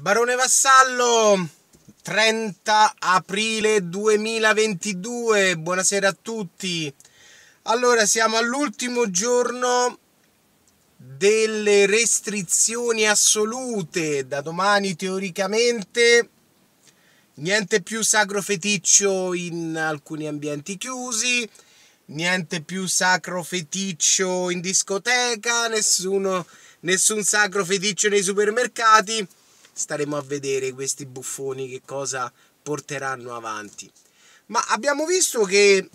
Barone Vassallo, 30 aprile 2022, buonasera a tutti. Allora, siamo all'ultimo giorno delle restrizioni assolute. Da domani teoricamente niente più sacro feticcio in alcuni ambienti chiusi, niente più sacro feticcio in discoteca, nessuno, nessun sacro feticcio nei supermercati staremo a vedere questi buffoni che cosa porteranno avanti. Ma abbiamo visto che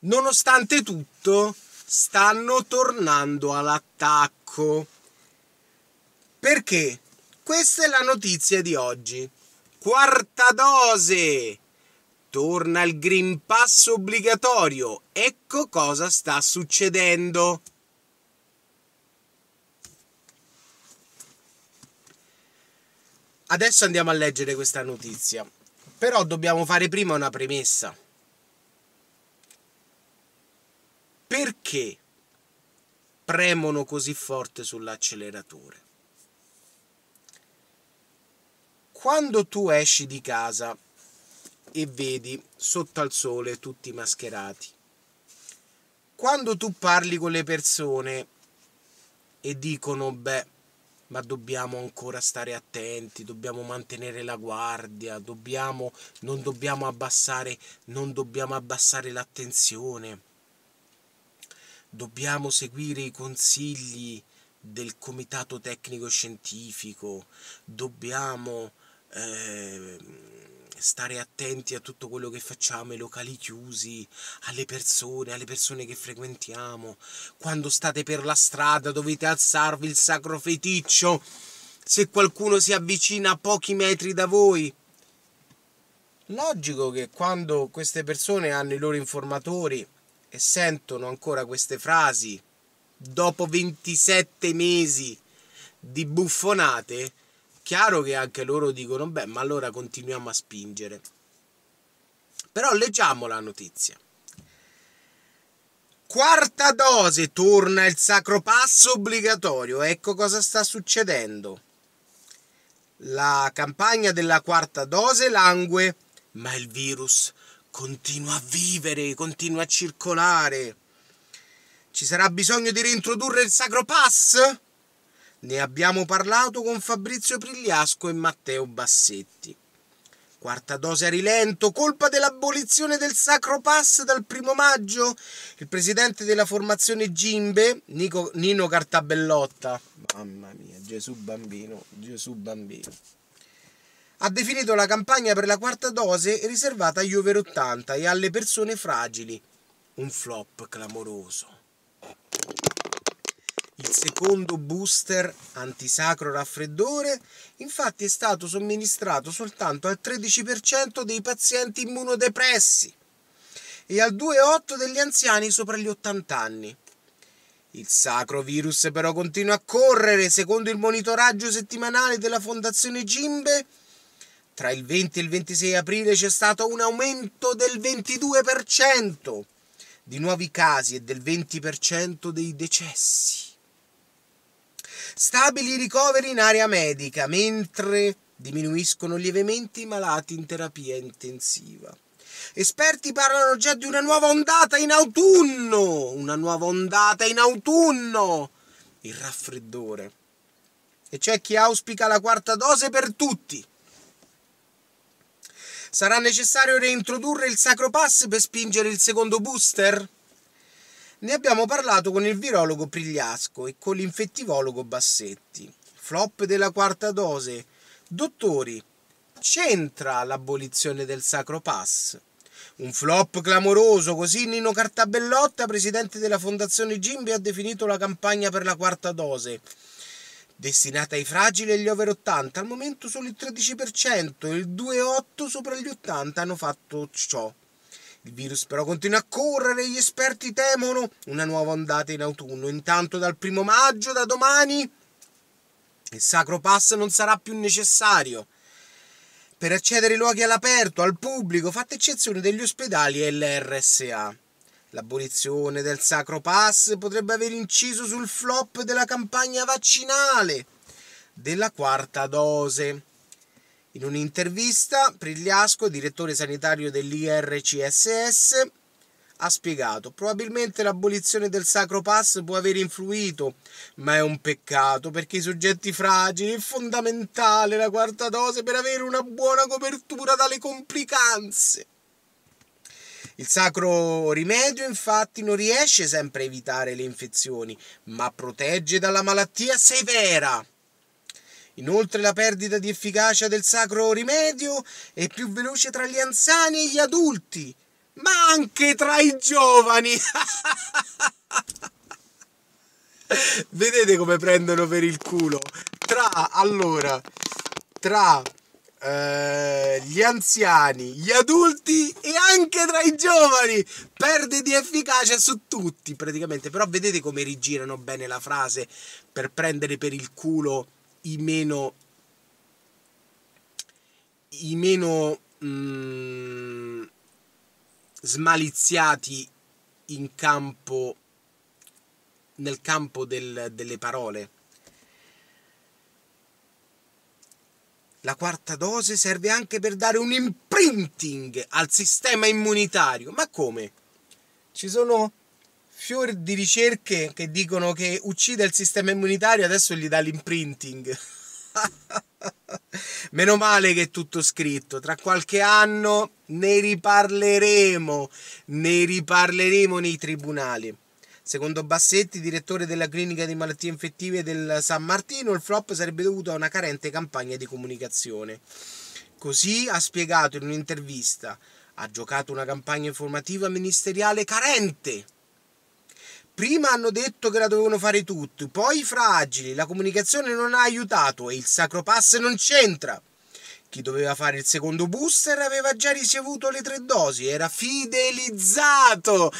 nonostante tutto stanno tornando all'attacco. Perché? Questa è la notizia di oggi. Quarta dose! Torna il Green Pass obbligatorio. Ecco cosa sta succedendo. Adesso andiamo a leggere questa notizia. Però dobbiamo fare prima una premessa. Perché premono così forte sull'acceleratore? Quando tu esci di casa e vedi sotto al sole tutti mascherati, quando tu parli con le persone e dicono, beh, ma dobbiamo ancora stare attenti, dobbiamo mantenere la guardia, dobbiamo, non dobbiamo abbassare, non dobbiamo abbassare l'attenzione. Dobbiamo seguire i consigli del comitato tecnico scientifico, dobbiamo eh, stare attenti a tutto quello che facciamo, ai locali chiusi, alle persone, alle persone che frequentiamo. Quando state per la strada dovete alzarvi il sacro feticcio se qualcuno si avvicina a pochi metri da voi. Logico che quando queste persone hanno i loro informatori e sentono ancora queste frasi, dopo 27 mesi di buffonate, Chiaro che anche loro dicono, beh, ma allora continuiamo a spingere. Però leggiamo la notizia. Quarta dose, torna il sacro passo obbligatorio. Ecco cosa sta succedendo. La campagna della quarta dose langue, ma il virus continua a vivere, continua a circolare. Ci sarà bisogno di reintrodurre il sacro pass? Ne abbiamo parlato con Fabrizio Prigliasco e Matteo Bassetti. Quarta dose a rilento, colpa dell'abolizione del Sacro Pass dal primo maggio? Il presidente della formazione Gimbe, Nico, Nino Cartabellotta, mamma mia, Gesù bambino, Gesù bambino, ha definito la campagna per la quarta dose riservata agli over 80 e alle persone fragili. Un flop clamoroso. Secondo booster antisacro raffreddore infatti è stato somministrato soltanto al 13% dei pazienti immunodepressi e al 2,8% degli anziani sopra gli 80 anni. Il sacro virus però continua a correre, secondo il monitoraggio settimanale della Fondazione Gimbe. Tra il 20 e il 26 aprile c'è stato un aumento del 22% di nuovi casi e del 20% dei decessi stabili ricoveri in area medica, mentre diminuiscono lievemente i malati in terapia intensiva. Esperti parlano già di una nuova ondata in autunno, una nuova ondata in autunno, il raffreddore. E c'è chi auspica la quarta dose per tutti. Sarà necessario reintrodurre il Sacro Pass per spingere il secondo booster? Ne abbiamo parlato con il virologo Prigliasco e con l'infettivologo Bassetti. Flop della quarta dose. Dottori, c'entra l'abolizione del Sacro Pass? Un flop clamoroso, così Nino Cartabellotta, presidente della Fondazione Gimbi, ha definito la campagna per la quarta dose. Destinata ai fragili e agli over 80, al momento solo il 13% e il 2,8% sopra gli 80 hanno fatto ciò. Il virus però continua a correre e gli esperti temono una nuova ondata in autunno. Intanto dal primo maggio, da domani, il Sacro Pass non sarà più necessario. Per accedere ai luoghi all'aperto, al pubblico, fatta eccezione degli ospedali e l'RSA. L'abolizione del Sacro Pass potrebbe aver inciso sul flop della campagna vaccinale. della quarta dose. In un'intervista, Prigliasco, direttore sanitario dell'IRCSS, ha spiegato probabilmente l'abolizione del Sacro Pass può aver influito, ma è un peccato perché i soggetti fragili è fondamentale la quarta dose per avere una buona copertura dalle complicanze. Il sacro rimedio infatti non riesce sempre a evitare le infezioni, ma protegge dalla malattia severa. Inoltre la perdita di efficacia del sacro rimedio è più veloce tra gli anziani e gli adulti, ma anche tra i giovani. Vedete come prendono per il culo? Tra allora, tra eh, gli anziani, gli adulti e anche tra i giovani perde di efficacia su tutti praticamente. Però vedete come rigirano bene la frase per prendere per il culo i meno i meno mm, smaliziati in campo nel campo del, delle parole. La quarta dose serve anche per dare un imprinting al sistema immunitario. Ma come? Ci sono fiori di ricerche che dicono che uccide il sistema immunitario, adesso gli dà l'imprinting. Meno male che è tutto scritto. Tra qualche anno ne riparleremo, ne riparleremo nei tribunali. Secondo Bassetti, direttore della clinica di malattie infettive del San Martino, il flop sarebbe dovuto a una carente campagna di comunicazione. Così ha spiegato in un'intervista. Ha giocato una campagna informativa ministeriale carente Prima hanno detto che la dovevano fare tutti, poi i fragili, la comunicazione non ha aiutato e il Sacro Pass non c'entra. Chi doveva fare il secondo booster aveva già ricevuto le tre dosi, era fidelizzato.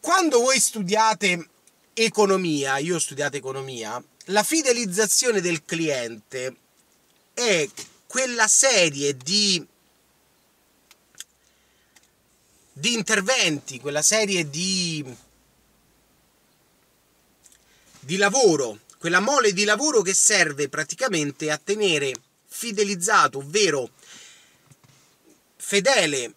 Quando voi studiate economia, io ho studiato economia, la fidelizzazione del cliente è quella serie di, di interventi, quella serie di di lavoro, quella mole di lavoro che serve praticamente a tenere fidelizzato, ovvero fedele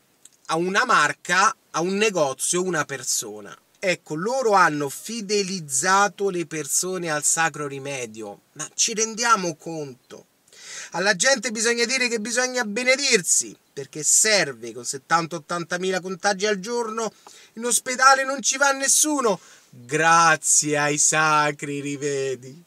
a una marca, a un negozio, una persona. Ecco, loro hanno fidelizzato le persone al sacro rimedio, ma ci rendiamo conto? Alla gente bisogna dire che bisogna benedirsi, perché serve con 70-80 mila contagi al giorno, in ospedale non ci va nessuno, Grazie ai sacri rivedi.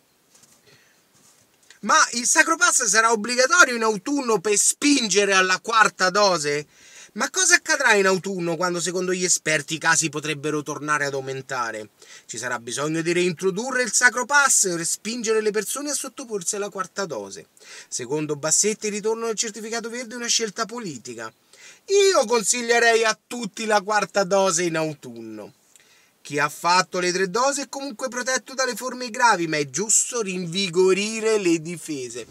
Ma il Sacro Pass sarà obbligatorio in autunno per spingere alla quarta dose? Ma cosa accadrà in autunno quando secondo gli esperti i casi potrebbero tornare ad aumentare? Ci sarà bisogno di reintrodurre il Sacro Pass per spingere le persone a sottoporsi alla quarta dose. Secondo Bassetti il ritorno del certificato verde è una scelta politica. Io consiglierei a tutti la quarta dose in autunno. Chi ha fatto le tre dosi è comunque protetto dalle forme gravi, ma è giusto rinvigorire le difese.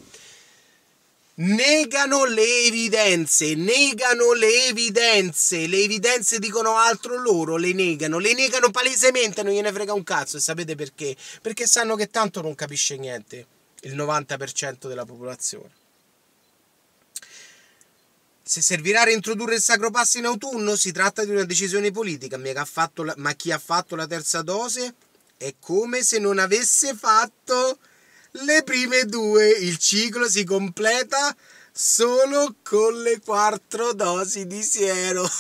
Negano le evidenze, negano le evidenze, le evidenze dicono altro loro, le negano, le negano palesemente, non gliene frega un cazzo e sapete perché? Perché sanno che tanto non capisce niente il 90% della popolazione. Se servirà a reintrodurre il Sacro Passo in autunno, si tratta di una decisione politica, ma chi ha fatto la terza dose è come se non avesse fatto le prime due. Il ciclo si completa solo con le quattro dosi di siero.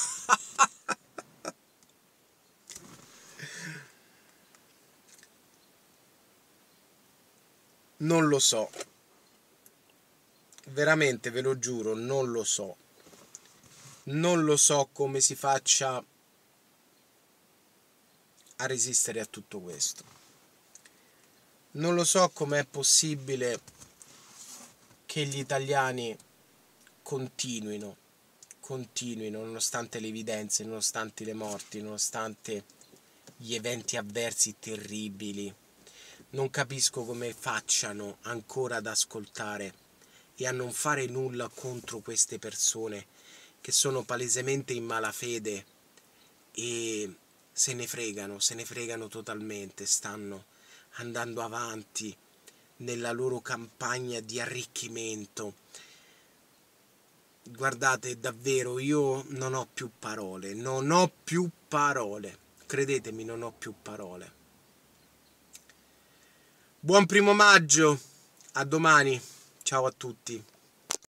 non lo so. Veramente ve lo giuro, non lo so non lo so come si faccia a resistere a tutto questo. Non lo so com'è possibile che gli italiani continuino, continuino nonostante le evidenze, nonostante le morti, nonostante gli eventi avversi terribili. Non capisco come facciano ancora ad ascoltare e a non fare nulla contro queste persone che sono palesemente in malafede e se ne fregano, se ne fregano totalmente, stanno andando avanti nella loro campagna di arricchimento. Guardate, davvero, io non ho più parole, non ho più parole, credetemi, non ho più parole. Buon primo maggio, a domani, ciao a tutti.